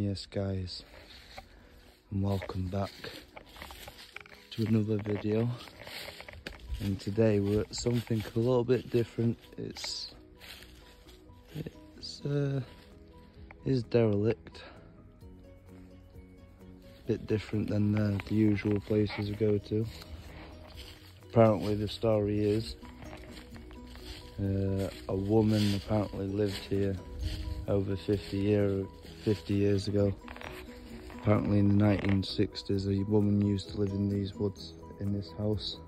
Yes guys, and welcome back to another video. And today we're at something a little bit different. It's it's uh is derelict. A bit different than uh, the usual places we go to. Apparently the story is uh, a woman apparently lived here over 50 year 50 years ago. Apparently in the 1960s a woman used to live in these woods in this house.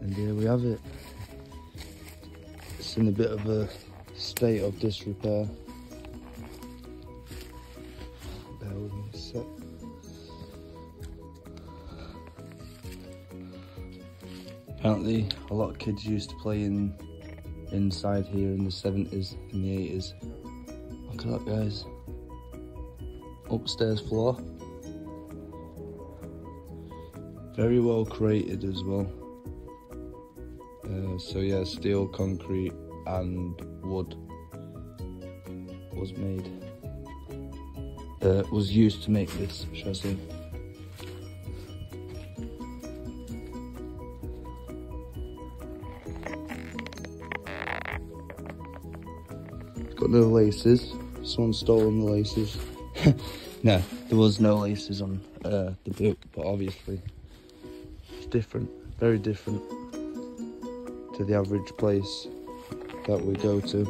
And here we have it. It's in a bit of a state of disrepair. Bear with me a sec. Apparently a lot of kids used to play in inside here in the 70s and the 80s. Look at that guys. Upstairs floor. Very well created as well. Uh, so yeah, steel, concrete and wood was made. Uh, was used to make this, should I say. No laces. Someone stolen the laces. no, there was no laces on uh, the boot, but obviously it's different, very different to the average place that we go to.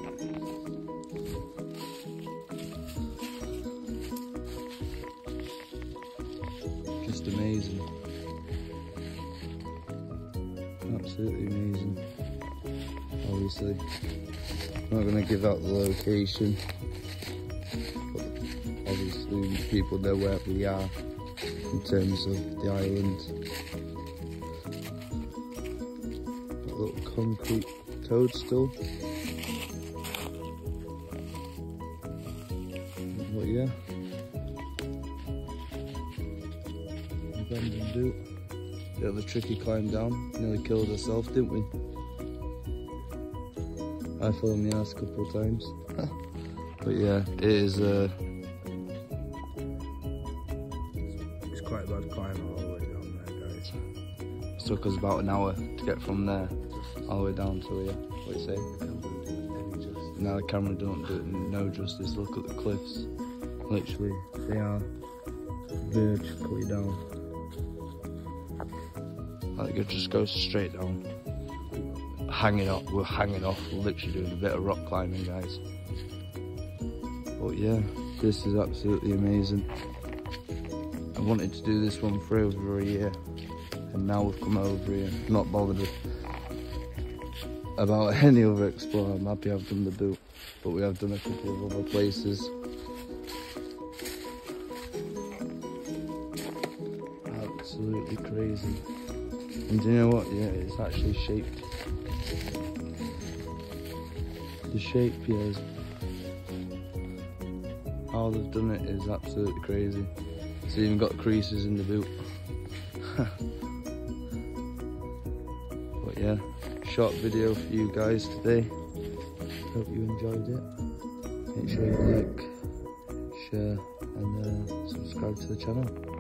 Just amazing. Absolutely amazing. Obviously, I'm not going to give out the location, but obviously people know where we are in terms of the island. A little concrete toadstool. But yeah. Abandoned boot. Bit of a tricky climb down. Nearly killed herself, didn't we? I fell in the ass a couple of times. but yeah, it is uh It's quite a bad climb all the way down there, guys. it took us about an hour to get from there all the way down to here. What do you say? Now the camera don't do it no justice. Look at the cliffs. Literally, they are vertically down. Like it just goes straight down. Hanging off, we're hanging off, literally doing a bit of rock climbing, guys. But yeah, this is absolutely amazing. I wanted to do this one for over a year, and now we've come over here. Not bothered about any other explore. I'm happy I've done the boot, but we have done a couple of other places. Absolutely crazy. And do you know what? Yeah, it's actually shaped. The shape, yeah, is how they've done it is absolutely crazy. It's even got creases in the boot. but yeah, short video for you guys today. Hope you enjoyed it. Make sure you like, share, and uh, subscribe to the channel.